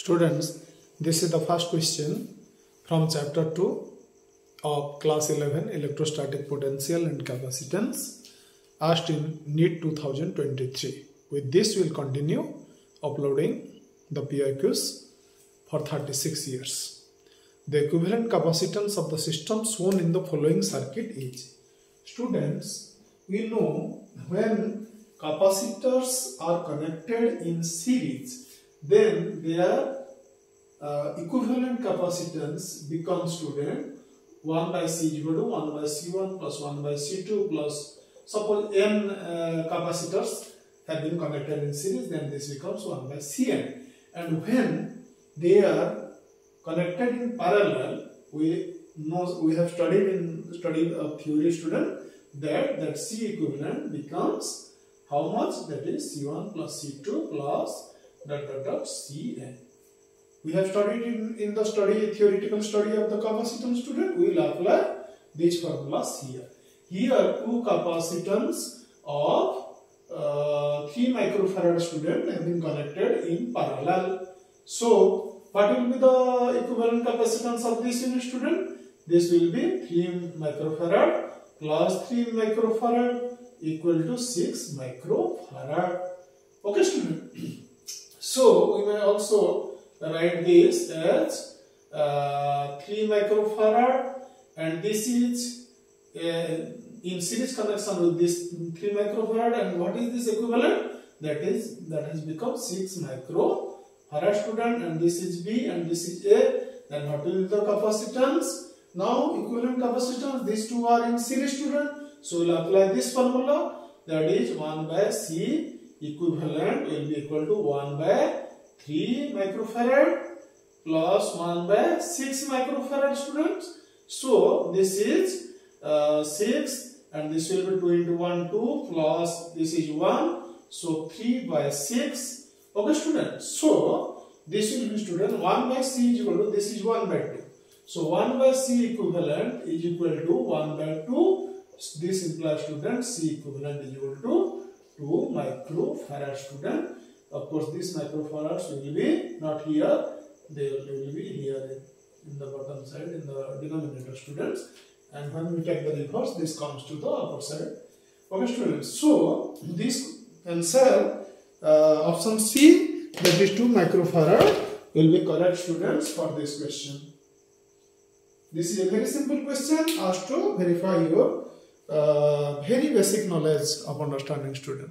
Students, this is the first question from chapter 2 of class 11 electrostatic potential and capacitance asked in NEET 2023. With this, we'll continue uploading the PYQs for 36 years. The equivalent capacitance of the system shown in the following circuit is. Students, we know when capacitors are connected in series, then their uh, equivalent capacitance becomes student 1 by C is equal to 1 by C1 plus 1 by C2 plus suppose n uh, capacitors have been connected in series then this becomes 1 by Cn. And when they are connected in parallel we know we have studied in studied a theory student that that C equivalent becomes how much? That is C1 plus C2 plus dot dot dot Cn. We have studied in, in the study theoretical study of the capacitance student. We will apply these formulas here. Here two capacitance of uh, 3 microfarad student have been connected in parallel. So what will be the equivalent capacitance of this unit student? This will be 3 microfarad plus 3 microfarad equal to 6 microfarad. Okay student. So we may also write this as uh, 3 microfarad and this is uh, in series connection with this 3 microfarad and what is this equivalent? That is that has become 6 microfarad student and this is B and this is A then what will be the capacitance? Now equivalent capacitance these two are in series student so we'll apply this formula that is 1 by C equivalent will be equal to 1 by 3 microfarad plus 1 by 6 microfarad students. So this is uh, 6 and this will be 2 into 1 2 plus this is 1. So 3 by 6. Okay students. So this will be student 1 by C is equal to this is 1 by 2. So 1 by C equivalent is equal to 1 by 2. This implies student C equivalent is equal to 2 microfarad student. Of course, these microfarads will be not here, they will, be here in, the bottom side in the denominator students. And when we take the reverse, this comes to the upper side. Okay, students. So, this answer uh, option C, that is 2 microfarad, will be correct students for this question. This is a very simple question asked to verify your uh, very basic knowledge of understanding student.